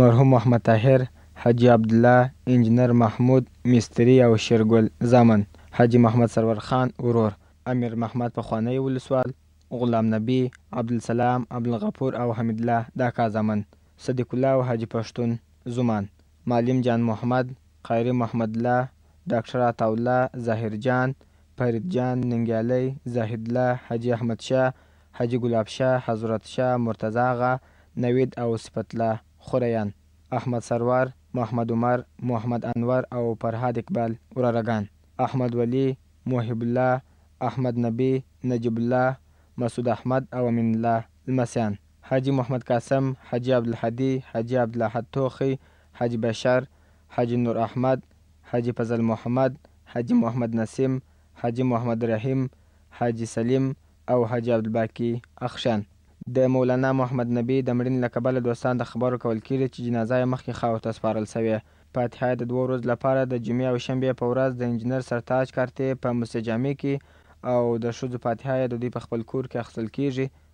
مرحوم محمد طاهر، حاجي عبدالله، انجنیر محمود، مستري او شېرګل زامن، حاجي محمد سرور خان ورور، امیر محمد پخوانی ولسوال، غلام نبي، عبدالسلام، عبدالغفور او حمیدالله د اکا زامن، صدیق الله او حاجي پښتون زومان، معلم جان محمد، قاري محمد الله، ډاکټر عطاالله، ظاهر جان، فرید جان، ننګیالی، زاهد الله، حاجي احمد شاه، حاجي ګلاب شاه، حضرت شاه، مرتضی اغا، نوید او صفت الله خوریان، احمد سروار، محمد عمر، محمد انور او فرهاد اقبال وراره ګان، احمد ولي، محب الله، احمد نبي، نجیب الله، مسعود احمد او امین الله لمسیان. حاجي محمد قاسم، حاجي عبدالهادي، حاجي عبدالاحد توخی، حاجي بشر، حاجي نور احمد، حاجي فضل محمد، حاجي محمد نسیم، حاجي محمد رحیم، حاجي سلیم او حاجي عبدالباقي اخشن. د مولانا محمد نبي د مړینې له کبله دوستان د خبرو کول کېږي چې جنازه یې مخکې خاورو ته سپارل شوې. فاتحه یې د دوو ورځو لپاره د جمعې او شنبې په ورځ د انجنیر سرتاج کارتې په مسجد جامع کې او د ښځو فاتحه یې د دوی په خپل کور کې اخیستل کېږي.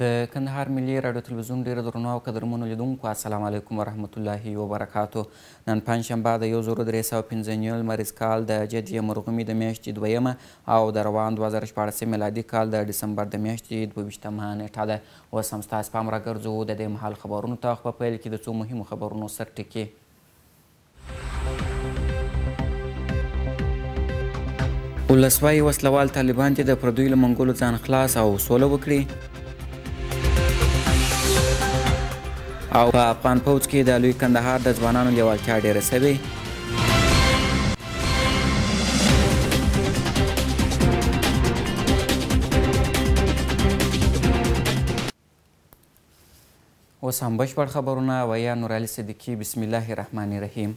د کندهار ملي راډیو تلویزیون ډېرو درنو او قدرمنو لیدونکو السلام علیکم ورحمت الله وبرکاته نن پنجشنبه د یو زرو درې سوه پنځه نوي لمریز کال د جدې مرغومي د میاشتې دویمه او د روان دوه زره شپاړس میلادي کال د ډسمبر د میاشتې دوه ویشتمه نېټه ده. اوس هم ستاسو پام راګرځوو د دې مهال خبرونو ته خو په پیل کې د څو مهمو خبرونو سر ټکي. ولس وايي وسلوال طالبان دې د پردوی له منګولو ځان خلاص او سوله وکړي او په افغان پوځ کې د لوی کندهار د ځوانانو لیوالتیا ډېره سوې اوس هم بشپړ خبرونه ويا نورعلي صديقي بسم الله الرحمن الرحيم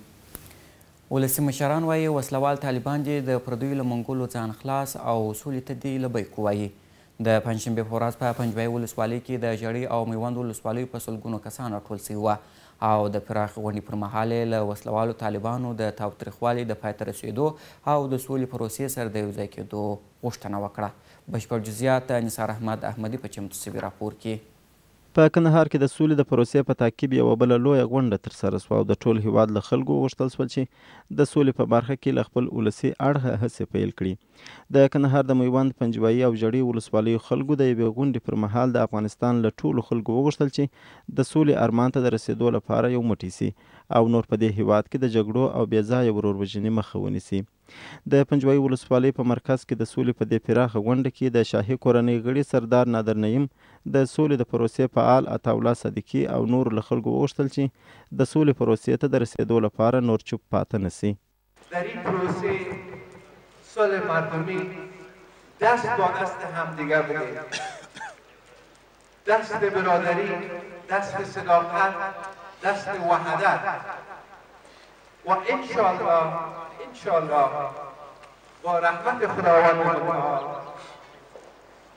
ولسي مشران وايي وسله وال طالبان دې د پردیو له منګولو ځان خلاص او سولې ته دې لبیک ووايي د پنجشنبې په ورځ په پنجوايي ولسوالۍ کې د ژړۍ او میوند ولسوالیو په سلګونو کسان راټول شوي وه او د پراخې غونډې پر مهال یې له وسله والو طالبانو د تاوتریخوالي د پای ته رسېدو او د سولې پروسې سره د یوځای کېدو غوښتنه وکړه. بشپړ جزییات نثار احمد احمدي په چمتو شوي راپور کې. په کندهار کې د سولې د پروسې په تعقیب یوه بله لویه غونډه ترسره شوه او د ټول هېواد له خلکو وغوښتل شول چې د سولې په برخه کې له خپل ولسي اړخه هڅې پیل کړي. د کندهار د میوند، پنجوایي او ژړۍ ولسوالیو خلکو د یوې غونډې پر مهال د افغانستان له ټولو خلکو وغوښتل چې د سولې ارمان ته د رسېدو لپاره یو موټی شي او نور په دې هېواد کې د جګړو او بې ځایه وروروژنې مخه ونیسي. د پنجوايي ولسوالۍ په مرکز کې د سولې په دې پراخه غونډه کې د شاهي کورنۍ غړي سردار نادر نعیم، د سولې د پروسې فعال عطاالله صادقي او نورو له خلکو وغوښتل چې د سولې پروسې ته د رسېدو لپاره نور چوپ پاته نه شي. دری پروسه صلح مردمی دست با دست همدیگر بودیم. دست برادری دست صداقت دست وحدت و انشالله انشالله با رحمت خداوند متعال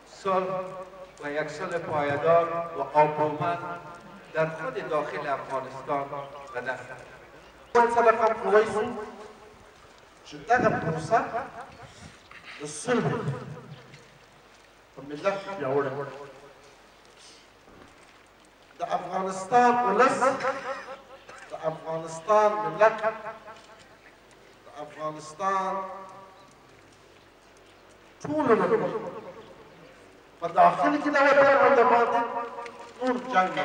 صلح و یک صلح پایدار و آبرومند در خود داخل افغانستان به دست باید سبقم کویسو چې دغه پروسه د صلح په ملت پیاوړی د افغانستان ولس د افغانستان ملت د افغانستان ټول وګړي په داخل کې دا وطن او د باندې نور جنگ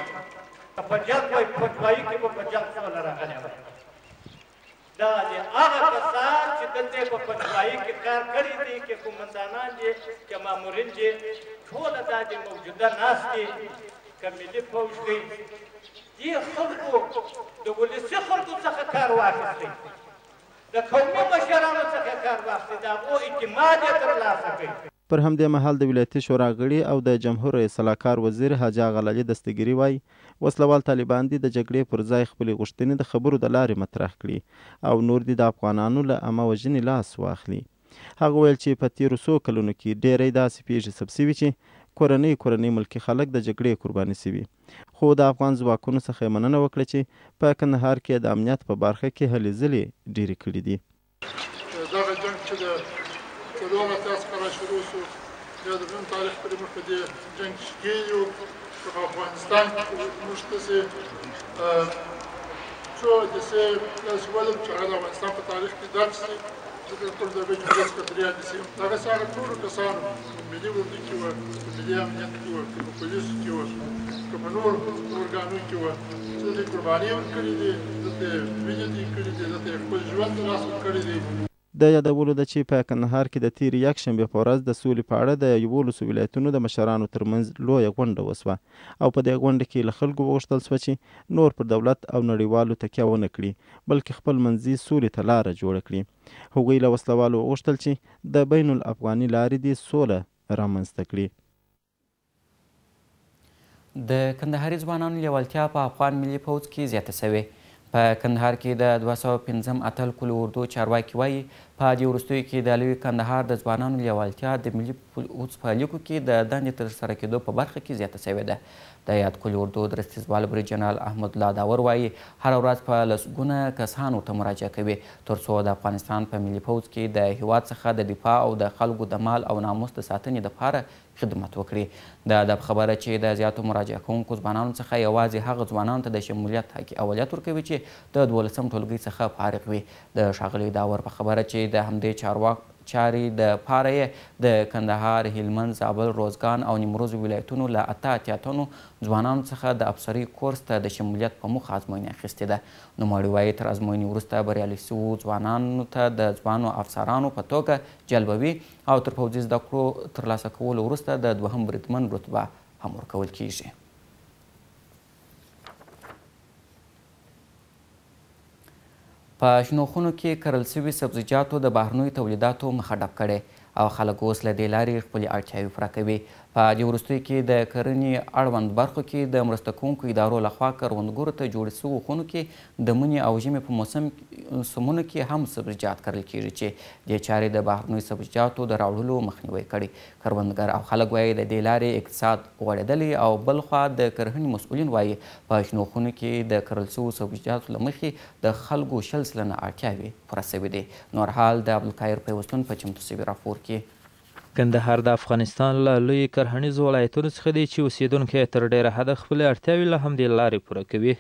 په جنگ وای په پای کې په جنگ سره راغلی دا دی هغه کسان چې دلته په پنجوايي کې کار کړی دی کې قومندانان دي کې مامورین دي ټول دا دی موجوده ناس دي که ملي فوج دی دې خلکو د ولسي خلکو څخه کار واخیستی د قومي مشرانو څخه کار واخیستی د هغو اعتماد یې ترلاسه کړي پر همدې مهال د ولایتي شورا غړي او د جمهور رئیس سلاکار وزیر حاجي اغا علي دستګیري وايي، وسله وال طالبان دې د جګړې پر ځای خپلې غوښتنې د خبرو د لارې مطرح کړي او نور دې د افغانانو له عامه وژنې لاس واخلي. هغه ویل چې په تېرو څو کلونو کې ډېری داسې پېښې ثبت شوي چې کورنۍ کورنۍ ملکي خلک د جګړې قرباني شوي خو د افغان ځواکونو څخه یې مننه وکړه چې په کندهار کې یې د امنیت په برخه کې هلې ځلې ډېرې کړې دي. دغه جنګ چې د څلور اتیا څخه را شروع شو بیا د نن تاریخ پورې موږ په دې جنګ کې ښکې یو که په افغانستان کې موږ داسې څو حادثې داسې ولم چې هغه د افغانستان په تاریخ کې درج شي ځکه کوم ځای به چې درس که درې حادثې هم دغسې هغه ټولو کسانو په ملي اردو کې وه، په ملي امنیت کې وه، که په پولیسو کې وه، که په نورو ارګانو کې وه، دلته یې قربانۍ ورکړې دي، دلته یې وینې توی کړې دي، دلته یې خپل ژوند له لاسه ورکړی دی. د یادولو ده چې په کندهار کې د تېرې یکشنبې په ورځ د سولې په اړه د یوولسو ولایتونو د مشرانو ترمنځ لویه غونډه وشوه او په دې غونډه کې له خلکو وغوښتل شوه چې نور پر دولت او نړیوالو تکیه ونه کړي، بلکې خپل منځي سولې ته لاره جوړه کړي. هغوی له وسله والو وغوښتل چې د بین الافغاني لارې دې سوله رامنځته کړي. د کندهاري ځوانانو لېوالتیا په افغان ملي پوځ کې زیاته شوې. په کندهار کې د دوه سوه پنځم اتل قول اردو چارواکي وايي، په دې وروستیو کې د لوی کندهار د ځوانانو لېوالتیا د ملي پوځ په لیکو کې د دندې ترسره کېدو په برخه کې زیاته شوې ده. د یاد قول اردو درستیزوال بریدجنرال احمدالله داور وايي، هره ورځ په لسګونه کسان ورته مراجعه کوي، تر څو د افغانستان په ملي پوځ کې د هېواد څخه د دفاع او د خلکو د مال او ناموس د ساتنې لپاره خدمت وکړي. د ادب خبره چې د زیاتو مراجعه کوونکو ځوانانو څخه یوازې هغه ځوانانو ته د شمولیت حق اولیت ورکوي چې د دوولسم ټولګۍ څخه فارغ وي. د ښاغلي داور په خبره چې د همدې چارواکو، چاري د پاره يې د کندهار، هلمند، زابل، روزګان او نيمروز ولايتونو له اته اتيا تنو ځوانانو څخه د افسرۍ کورس ته د شموليت په موخه ازموينه اخيستې ده. نوموړي وايي، تر ازموينې وروسته بريالي شوو ځوانانو ته د ځوانو افسرانو په توګه جلبوي او تر پوځي زده کړو تر لاسه کولو وروسته د دوهم بريدمن رتبه هم ورکول کيږي. په شنو خونو کې کرل شوي سبزیجاتو د بهرنیو تولیداتو مخه ډب کړې او خلک اوس له دې لارې خپلې اړتیاوې پوره کوي. په دې وروستیو کې د کرنې اړوند برخو کې د مرسته کوونکو ادارو له خوا کروندګرو ته جوړو شوو خونو کې د مني او ژمي په موسمونو کې هم سبزیجات کرل کېږي چې دې چارې د بهرنیو سبزیجاتو د راوړلو مخنیوی کړی کروندګر او خلک وايي، د دې لارې اقتصاد غوړېدلی او بل خوا د کرهڼې مسؤلین وايي، په شنو خونو کې د کرل شوو سبزیجاتو له مخې د خلکو شل سلنه اړتیاوې پوره شوې دي. نور حال د عبدالقاهر پیوستون په چمتو شوي راپور کې. کندهار د افغانستان له لویو کرهڼیزو ولایتونو څخه دی چې اوسېدونکي یې تر ډېره حده خپلې اړتیاوې له همدې لارې پوره کوي.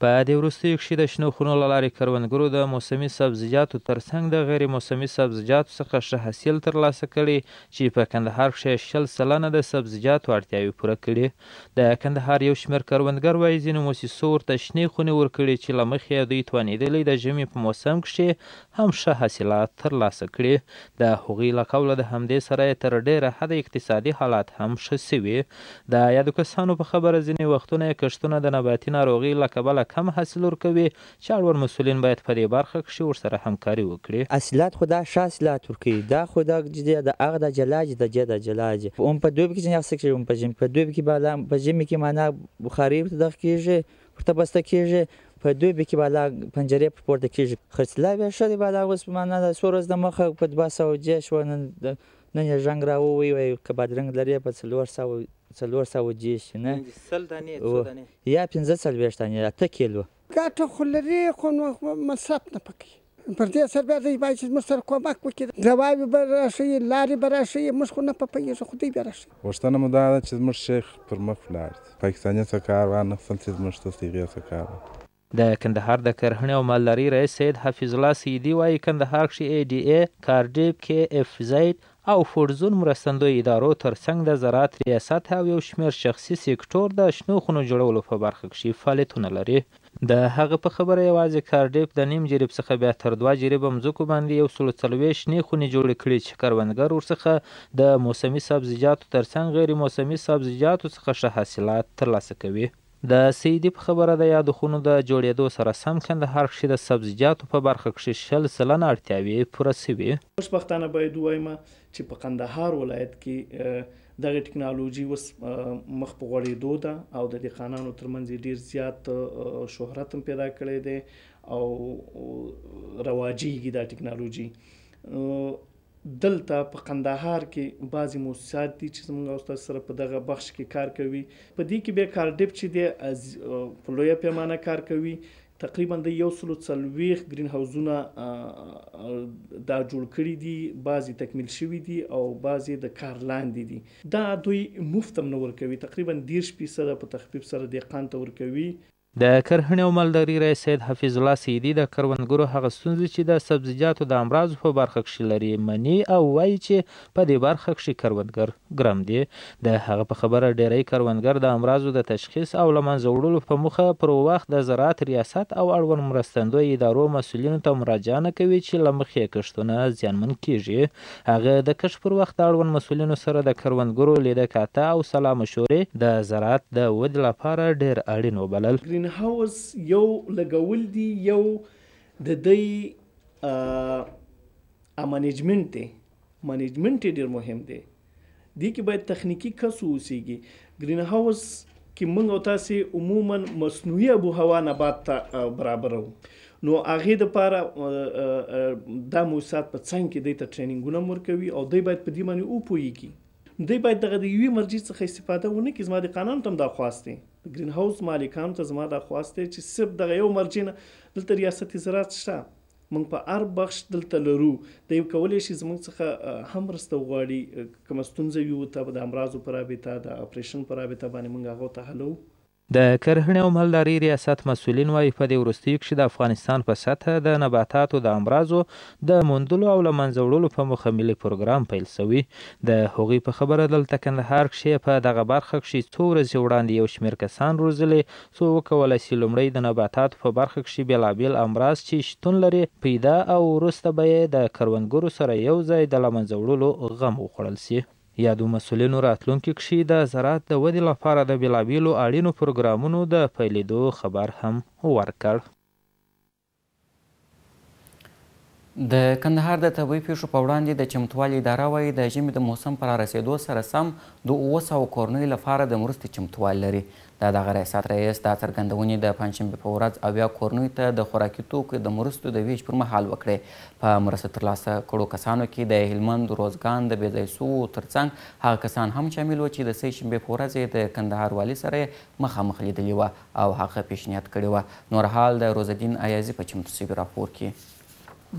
په دې وروستیو کښې د شنو خونو له لارې کروندګرو د موسمي سبزیجاتو تر څنګ د غیر موسمي سبزیجاتو څخه ښه حاصل تر لاسه کړی چې په کندهار کښې شل سلنه د سبزیجاتو اړتیاوې پوره کړي. د کندهار یو شمېر کروندګر وایي ځینو موسیسو ورته شنې خونې ورکړي چې له مخې یې دوی توانیدلی د ژمي په موسم کښې هم ښه حاصلات تر لاسه کړي، د هغوی له قوله د همدې سره یې تر ډېره حده اقتصادي حالات هم ښه شوي، د یادو کسانو په خبره ځینې وختونه یې کښتونه د نباتي ناروغۍ له کبله کم حاصل ورکوي چې اړوند مسولین باید په دې برخه کښې ورسره همکاري وکړي. حاصلات خو دا ښه حاصلات ورکوي، دا خو دا جدې دا هغه دا جلا جې دا جې دا جلا جې هم په دوبي کښې ځینې وخت څه کېږي هم په ژمي په دوبي کښې بالا په ژمي کښې معنی بخارۍ ورته دغه کېږي پورته بسته کیږی په دوبی کی بالا پنجری پر پورته کیږی خرڅلاو یی ښه دی بالا اوس مانا ده څو ورځ دمخه په دوه سوه دیش وه نن نن یی ژنګ راووی وای که بادرنګ لری په څلور سوه څلور سوه دیش نه یعنی سل دانی څو دانی یا پنځه څلویښت دانی اته کیلو. ګټه خو لری خو نو مصرف نه پکی. پر دې سربېره یې باید چې زموږ سره کومک وکړي، ځوابې به راښیي، لارې به راښیي، موږ خو نه پپوهېږو، خو دوی بیا راښیي. غوښتنه مو دا ده چې زموږ شیخ پر مخ ولاړ شي، پاکستاني څه کار وانخستل شي، زموږ څه صیغې څه کار وکړي. د کندهار د کرهڼې او مالدارۍ رئیس سید حفیظ الله سیدي وايي، کندهار کښې اې ډي اې، کارډیپ، کې اېف زېډ او فوډزون مرستندوی ادارو تر څنګ د زراعت ریاست او یو شمېر شخصي سېکټور د شنو خونو جوړولو په برخه کښې فعالیتونه لري. د هغه په خبره یوازې کارډیف د نیم جریب څخه بیا تر دوه جریبه مځکو باندې یو سلو څلوېښت شنې خونې جوړې کړې چې کروندګر ورڅخه د موسمي سبزیجاتو ترڅنګ غیر موسمي سبزیجاتو څخه ښه حاصلات ترلاسه کوي. د سعیدي په خبره د یادو خونو د جوړیدو سره سم کندهار کښې د سبزیجاتو په برخه کښې شل سلنه اړتیاوې پوره شوي. اوس پښتانه باید ووایم چې په قندهار ولایت کې دغه ټکنالوژي اوس مخ په غوړېدو ده او د دهقانانو ترمنځ یې ډېر زیات شهرت هم پیدا کړی دی او رواجېږي دا ټکنالوژي دلته په قندهار کې بعضې موسسات دي چې زموږ استاد سره په دغه بخش کې کار کوي په دې کې بیا کارډیپ چې دی په لویه پیمانه کار کوي تقریبا د یو سلو څلوېښت ګرین هاوزونه دا جوړ کړي دي، بعضي تکمیل شوي دي او بعضي د کار لاندې دي. دا دوی مفت هم نه ورکوي، تقریبا دېرش فیصده په تخفیف سره دهقان ته ورکوي. د کرهڼې او مالدارۍ رئیس سید حفیظ الله سیدي د کروندګرو هغه ستونزې چې د سبزیجاتو د امراضو په برخه کښې لري مني او وایي چې په دې برخه کښې کروندګر ګرم دې. د هغه په خبره ډېری کروندګر د امراضو د تشخیص او له منځه وړلو په موخه پر وخت د زراعت ریاست او اړوند مرستندوی ادارو مسؤلینو ته مراجعه نه کوي چې له مخې یې کښتونه زیانمن کیږي. هغه د کښت پر وخت د اړوند مسؤلینو سره د کروندګرو لیده کاته او سلا مشورې د زراعت د ودې لپاره ډېر اړین وبلل. ګرین هاوس یو لګول دي یو د دی امنیجمنټ دی منیجمنټ یې ډیر مهم دی دې کې باید تخنیکی کس اوسیږي ګرین هاوس کې موږ او تاسو عموما مصنوعي ابو هوا نبات ته برابرو نو هغه د پاره د موسسات په څنګ کې د ته ټریننګونه ورکوي او دوی باید په دې باندې او پويږي دوی باید دغه د یوې مرجع څخه استفاده ونه کړي زما د قانون تم دا خواسته ګرین هاوس مالکان ته زما دا خواسته چې صرف دغه یو مرجع نه دلته ریاست زراعت شته موږ په ار بخش دلته لرو دی کولی شي زموږ څخه هم مرسته وغواړي که کومه ستونزه وي ورته د امراضو په رابطه د اپرېشن په رابطه باندې موږ هغه ورته حلوو. د کرهڼې او مالدارۍ ریاست مسؤلین وايي، په دې وروستیو کښې د افغانستان په سطحه د نباتاتو د امراضو د موندلو او له منځه وړلو په موخه ملي پروګرام پیل شوی. د هغوی په خبره دلته کندهار کښې په دغه برخه کښې څو ورځې وړاندې یو شمېر کسان روزلي څو وکولای شي لومړی د نباتاتو په برخه کښې بېلابېل امراض چې شتون لرې پېدا او وروسته به يې د کروندګرو سره يو ځای د له منځه وړلو غم وخوړل شي. يادو مسؤلينو راتلونکي کښې د زراعت د ودې لپاره د بېلابېلو اړينو پروګرامونو د پيلېدو خبر هم ورکړ. د کندهار د طبیعي پېښو په وړاندې د چمتوالي اداره وايي، د ژمي د موسم په رارسېدو سره سم د اووه سوه کورنیو لپاره د مرستې چمتووالی لري. د دغه ریاست رییس دا څرګندونې د پنجشنبې په ورځ اویا کورنیو ته د خوراکي توکو د مرستو د وېش پر مهال وکړې. په مرسته ترلاسه کړو کسانو کې د هلمند، روزګان د بېځای سوو ترڅنګ هغه کسان هم شامل وو چې د سې شنبې په ورځ یې د کندهار والي سره یې مخامخ لیدلي وه او هغه پېشنهاد کړې وه. نورحال د روز الدین ایازي په چمتو شوي راپور کې.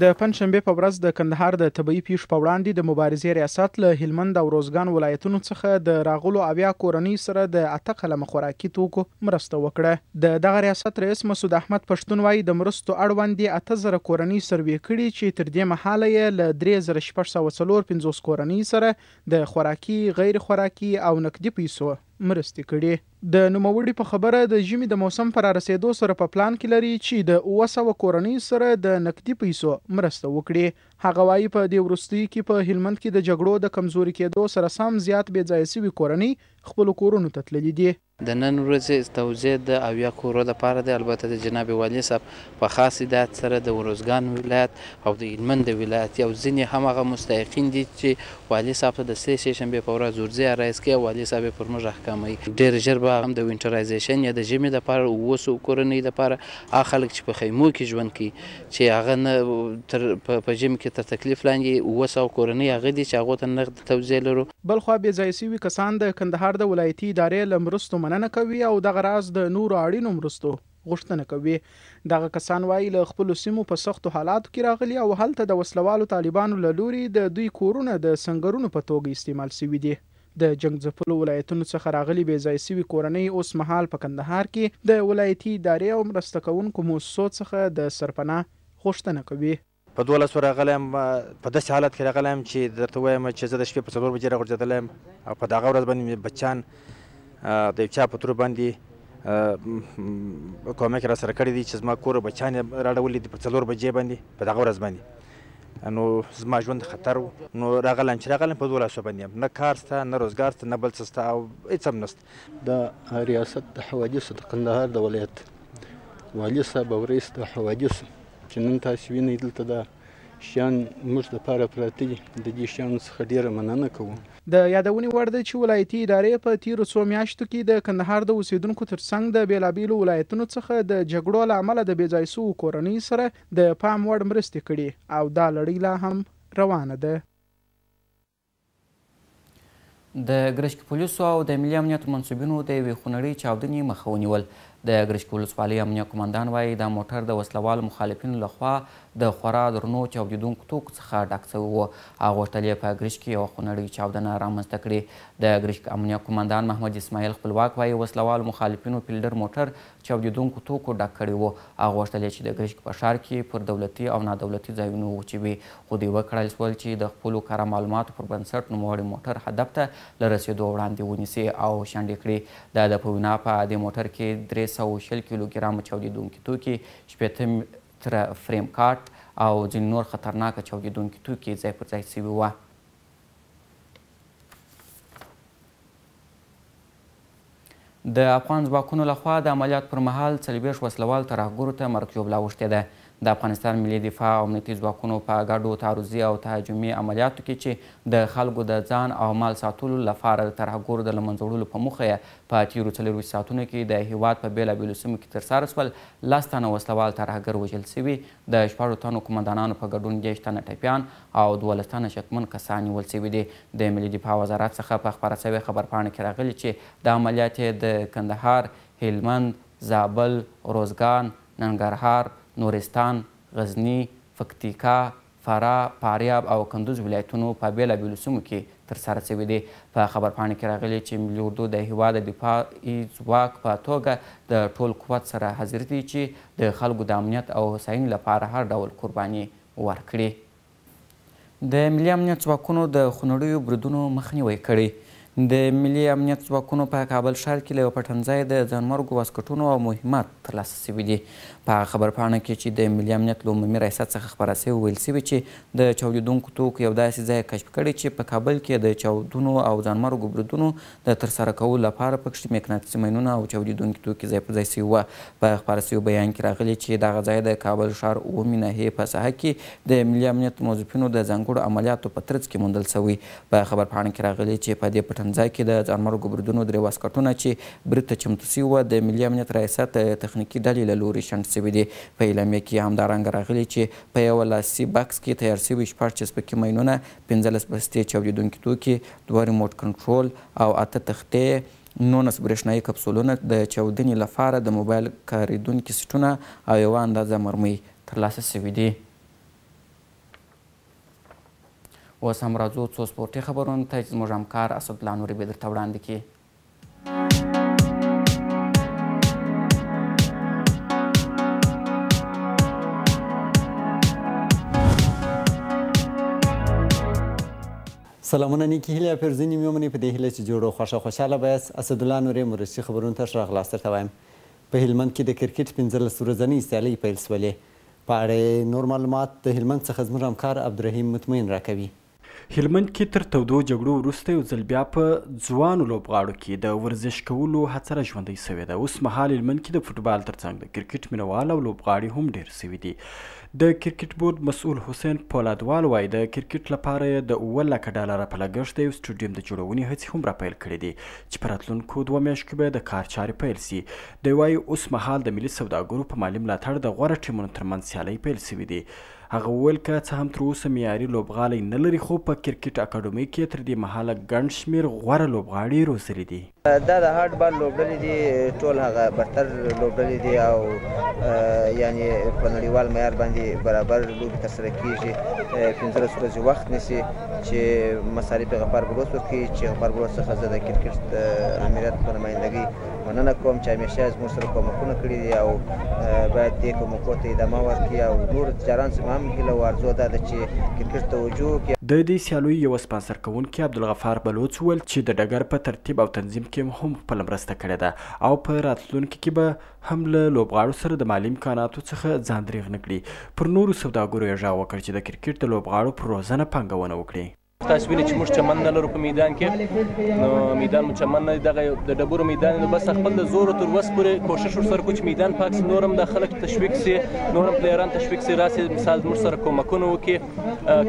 د پنجشنبې په ورځ د کندهار د طبعي پېښو په وړاندې د مبارزې ریاست له هلمند او روزګان ولایتونو څخه د راغلو اویا کورنیو سره د اته قلمه خوراکي توکو مرسته وکړه. د دغه ریاست رییس مسعود احمد پښتون وايي، د مرستو اړوند یې اته زره کورنۍ سروې کړي چې تر دې مهاله یې له درې زره شپږ سوه څلور پنځوس کورنیو سره د خوراکي، غیر خوراکي او نقدي پیسو مرستې کړي. د نوموړي په خبره د ژمي د موسم په رارسېدو سره په پلان کې لري چې د اووه سوه کورنیو سره د نقدي پیسو مرسته وکړي. هغه وايي، په دې وروستیو کې په هلمند کې د جګړو د کمزوري کېدو سره سم زیات بې ځایه شوي کورنۍ خپلو کورونو ته تللي دي. د نن ورځې توزیع د اویا کورو لپاره دی، البته د جناب والي صاحب په خاص هدایت سره د اروزګان ولایت او د هلمند ولایت یو ځینې همغه مستحقین دي چې والي صاحب ته د سې شېشنبې په ورځ ورځي عرایض کوي او والي صاحب یې پر موږ احکاموي. ډېر ژر به هم د وینټرایزېشن یا د ژمي لپاره اووه سوو کورنۍ لپاره هغه خلک چې په خیمو کې ژوند کوي چې هغه نه تر په ژمي کې تر تکلیف لاندې یې اووه سوه کورنۍ هغه دي چې هغو ته نغدي توزیع لرو. بل خوا بې ځایه شوي کسان د کندهار د ولایتي ادارې له مرستو مننه کوي او دغه راز د نورو اړینو مرستو. غوښتنه کوي. دغه کسان وايي، له خپلو سیمو په سختو حالاتو کې راغلي او هلته د وسله والو طالبانو له لوري د دوی کورونه د سنګرونو په توګه استعمال شوي دي. د جنګ ځپلو ولایتونو څخه راغلي بې ځای شوي کورنۍ اوس مهال په کندهار کې د ولایتي ادارې او مرسته کوونکو موسسو څخه د سرپناه غوښتنه کوي. په دولسو راغلی یم، په داسې حالت کې راغلی یم چې درته ووایم چې زه د شپې په څلور بجې راغورځېدلی یم او په دغه ورځ باندې مې بچیان د یو چا په ترو باندې کومک را سره کړی دی چې زما کور بچیان یې راړولي دي په څلور بجې باندې په دغه ورځ باندې نو زما ژوند خطر و نو راغلم چې راغلم په دولسو باندې یم نه کار شته نه روزګار شته نه بل څه شته او هېڅ هم نشته د ریاست د حوادثو د قندهار د ولایت والي صاحب او رئیس د حوادثو چې نن تاسو وینئ دلته دا شیان موږ لپاره پراته دي د دې شیانو څخه ډیره مننه کوو. د یادونې وړ ده چې ولایتي ادارې په تېرو څو میاشتو کې د کندهار د اوسېدونکو ترڅنګ د بېلابېلو ولایتونو څخه د جګړو له امله د بېځای شوو کورنیو سره د پام وړ مرستې کړي او دا لړۍ لا هم روانه ده. د ګرشک پولیسو او د ملي امنیت منسوبینو د یوې خونړۍ چاودنې مخه ونیول. د ګرشک ولسوالۍ امنیه قوماندان وایي، دا موټر د وسلهوالو مخالفینو له خوا د خورا درنو چاودېدونکو توکو څخه ډک شوی و او غوښتل یې په ګرشک کې یوه خونړۍ چاودنه رامنځته کړي. د ګرشک امنیه قوماندان محمد اسماعیل خپلواک وایي، وسلهوالو مخالفینو فیلډر موټر چاودېدونکو توکو ډک کړي وو او غوښتل یې چې د ګرشک په ښار کې پر دولتي او نادولتي ځایونو وچوي، خو دوی وکړای شول چې د خپلو کره معلوماتو پر بنسټ نوموړی موټر هدف ته له رسېدو وړاندې ونیسي او شنډې کړي. د ده په وینا په دې موټر کې درې سوه او شل کیلو ګرامه چاودېدونکي توکي، شپېته متره فریم کاټ او ځینې نور خطرناک چاودېدونکي توکي ځای پر ځای شوي وه. د افغان ځواکونو له خوا د عملیاتو پر مهال څلوېښت وسله والو ترهګرو ته مرګ ژوبله اوښتې ده. د افغانستان ملي دفاع او امنیتي ځواکونو په ګډو تعرضي او تهاجمي عملیاتو کې چې د خلکو د ځان او مال ساتلو له فاره د ترهګرو د له منځه وړلو په موخه یې په تېرو څلور ویشت ساعتونو کې د هېواد په بېلابېلو سیمو کې ترسره شول لس تنه وسله وال ترهګر وژل شوي د شپږو تنو قومندانانو په ګډون دېرش تنه ټپیان او دوولس تنه شکمن کسان نیول شوي دي. د ملي دفاع وزارت څخه په خپره شوې خبرپاڼه کې راغلي چې دا عملیات یې د کندهار، هلمند، زابل، روزګان، ننګرهار، نورستان، غزني، فکتیکا، فراه، فاریاب او کندوز ولایتونو په بېلابېلو سیمو کې ترسره شوي دي. په خبرپاڼه کې راغلي چې ملي اردو د هېواد د دفاعي ځواک په توګه د ټول قوت سره حاضر دی چې د خلکو د امنیت او هوساینې لپاره هر ډول قرباني ورکړي. د ملي امنیت ځواکونو د خونړیو بریدونو مخنیوی کړی. د ملي امنیت ځواکونو په کابل ښار کې له یوه پټنځای د ځانمرګو واسکټونو او مهمات ترلاسه شوي دي. په هغه خبرپاڼه کې چې د ملي امنیت له عمومي ریاست څخه خپره شوې ویل شوي چې د چاودیدونکو توکو یو داسې ځای کشف کړی چې په کابل کې د چاودونو او ځانمرګو بریدونو د ترسره کولو لپاره پکښې مقناطیسي ماینونه او چاودېدونکي توکي ځای پر ځای شوي وه. په خپاره شوي بیان کې راغلي چې دغه ځای د کابل ښار اوومې ناحیې په ساحه کې د ملي امنیت موظفینو د ځانګړو عملیاتو په ترڅ کې موندل شوی. په خبرپاڼه کې راغلي چې په دې پټنځای کې د ځانمرګو بریدونو درې واسکټونه چې برید ته چمتو شوي وه د ملي امنیت ریاست د تخنیکي ډلې له لوري شنډ شوي دي. په اعلامیه کې همدارنګه راغلي چې په یوه لاسي بکس کې تیار شوي شپږ چسپکي ماینونه، پنځلس بستې چاودېدونکي توکي، دوه ریموټ کنټرول او اته تختې، نونس برېښنايي کپسولونه، د چاودنې له فاره د موبایل کارېدونکي سیټونه او یوه اندازه مرمۍ تر لاسه شوي دي. اوس هم راځو څو سپورټي خبرونو ته چې زموږ همکار اسدالله نوري به درته وړاندې کړي. سلامونه نیکی هیله پیرزینی میومنی په دې هیله چې جوړو خوښه خوشاله بیاس اسد الله نورې مرسی خبرونه تر راغلاست درته وایم په هلمند کې د کرکټ 15 ورځنۍ سیالۍ پیل سولې په اړه نور معلومات د هلمند څخه زموږ همکار عبدالرحیم مطمئن راکوي هلمند کې تر تودو جګړو وروسته یو ځل بیا په ځوانو لوبغاړو کې د ورزش کولو هڅه را ژوندۍ شوې ده. اوس مهال هلمند کې د فوټبال ترڅنګ د کرکټ مینوال او لوبغاړي هم ډېر شوي دي. د کرکټ بورد مسؤل حسین پولادوال وایي، د کرکټ لپاره یې د اووه لکه ډالره په لګښت د یو سټوډیم د جوړونې هڅې هم را پیل کړې دي چې په راتلونکو دوه میاشت کې به د کار چارې پیل شي. دی وایي، اوس مهال د ملي سوداګرو په مالي ملاتړ د غوره ټیمونو ترمنځ سیالۍ پیل شوې دي. هغه وویل که څه هم تر اوسه معیاري لوبغالی نه لري خو په کرکټ اکاډمۍ کې یې تر دې مهاله ګڼ شمېر غوره لوبغاړي روزلي دي. دا د هارډ بال لوبډلې دي، ټول هغه برتر لوبډلې دي او یعنې په نړیوال معیار باندې برابر لوبې ترسره کېږي، پنځلس ورځې وخت نیسي چې مصارف یې غفار بلوڅ ورکوي چې غفار بلوڅ څخه زه د کرکټ د آمریت په نمایندګۍ مننه کوم چې همیشه زموږ سره کومکونه کړي دي او باید دې کومکو ته ادامه ورکړي او نور تجاران څخه هم هیله او ارزو دا ده چې کرکټ توجه وکړي. د دې سیالیو یوه سپانسر کوونکي عبدالغفار بلوڅ وویل چې د ډګر په ترتیب او تنظیم کې هم خپله مرسته کړې ده او په راتلونکي کې به هم له لوبغاړو سره د مالي امکاناتو څخه ځان دریغ نه کړي. پر نورو سوداګرو یې غږ وکړ چې د کرکټ د لوبغاړو پر روزنه پانګونه وکړي. تاسو وینئ چې موږ چمن نه لرو په میدان کې نو میدان مو چمن نه دغه د ډبرو میدان نو بس خپل د زور تر وس پورې کوشش ورسره کوم چې میدان پاک سي نورم د خلک تشویق سي نورم پلیران تشویق سي راسي مثال موږ سره کومکونه وکي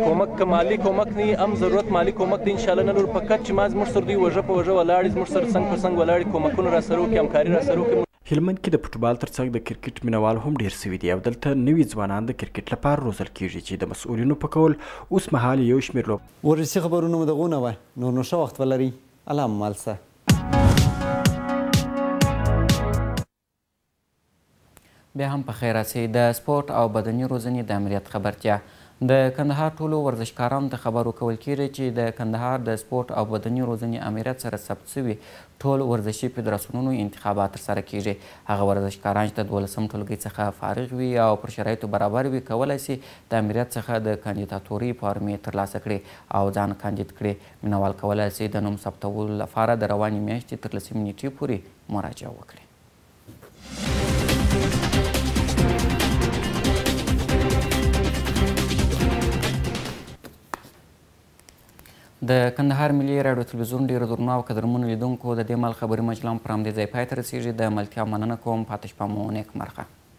کومک کمالي کومک نه هم ضرورت مالی کومک دی ان شاء الله نه لور فقط چې ما موږ سره دوی وجه په وجه ولاړ موږ سره څنګه په څنګه ولاړ کومکونه را سره وکي همکاري را سره وکي هلمند کې د فوټبال ترڅنګ د کرکټ مینوال هم ډېر شوي دي او دلته نوي ځوانان د کرکټ لپاره روزل کېږي چې د مسؤلینو په قول اوس مهال یو شمېر لوب ورسي خبرونه مو دغونه وه نور نو ښه وخت ولري الله مو مل شه. بیا هم پخیر راسئ. د سپورټ او بدني روزنې د امریت خبرتیا. د کندهار ټولو ورزشکارانو ته خبر ورکول کېږي چې د کندهار د سپورټ او بدني روزنې امريت سره ثبت شوي ټول ورزشي فدراسيونونو انتخابات ترسره کېږي. هغه ورزشکاران چې د دولسم ټولګۍ څخه فارغ وي او پر شرايطو برابر وي کولای شي د امريت څخه د کانديتاتورۍ فارمې ترلاسه کړي او ځان کانديد کړي. مينوال کولای شي د نوم ثبتولو لپاره د روانې مياشتې تر لسمې نېټې پورې مراجعه وکړي. د کندهار ملي راډیو تلویزیون ډېرو درنو او قدرمنو لیدونکو د دې مال خبري مجله هم پر همدې ځای پای ته رسېږي د ملتیا مننه کوم پاتې شپه مو نېکمرغه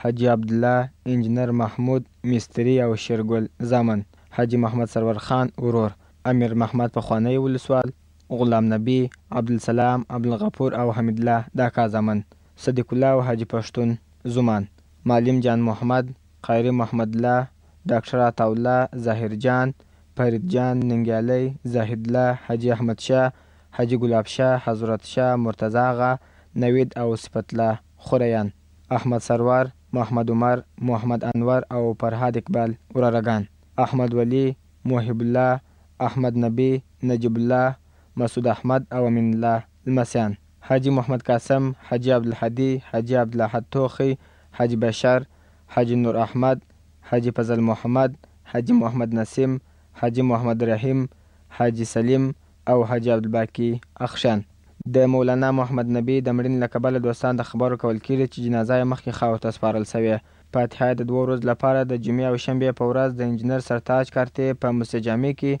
حاجي عبدالله، انجنیر محمود، مستري او شېرګل زامن، حاجي محمد سرور خان، ورور، امیر محمد پخوانی ولسوال، غلام نبي، عبدالسلام، عبدالغفور او حمیدالله د اکا زامن، صدیق الله او حاجي پښتون زومان، معلم جان محمد، قاري محمدالله، ډاکټر عطاالله، ظاهر جان، فرید جان، ننګیالی، زاهدالله، حاجي احمد شاه، حاجي ګلاب شاه، حضرت شاه، مرتضی اغا، نوید او صفت الله خوریان. احمد سروار، محمد عمر، محمد انور او فرهاد اقبال وراره ګان، احمد ولي، محب الله، احمد نبي، نجیب الله، مسعود احمد او امین الله لمسیان، حاجي محمد قاسم، حاجي عبدالهادي، حاجي عبدالاحد توخی، حاجي بشر، حاجي نور احمد، حاجي فضل محمد، حاجي محمد نسیم، حاجي محمد رحیم، حاجي سلیم، او حاجي عبدالباقي اخشن د مولانا محمد نبي د مړینې له کبله دوستان د خبرو کول کېږي چې جنازه یې مخکې خاورو ته سپارل شوې. فاتحه د دوو ورځو لپاره د جمعې او شنبې په ورځ د انجنیر سرتاج کارتې په مسجد جامع کې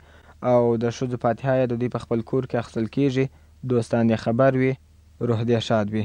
او د ښځو فاتحه یې د دوی په خپل کور کې اخیستل کېږي، دوستان دې خبر وي، روح دې ښاد وي.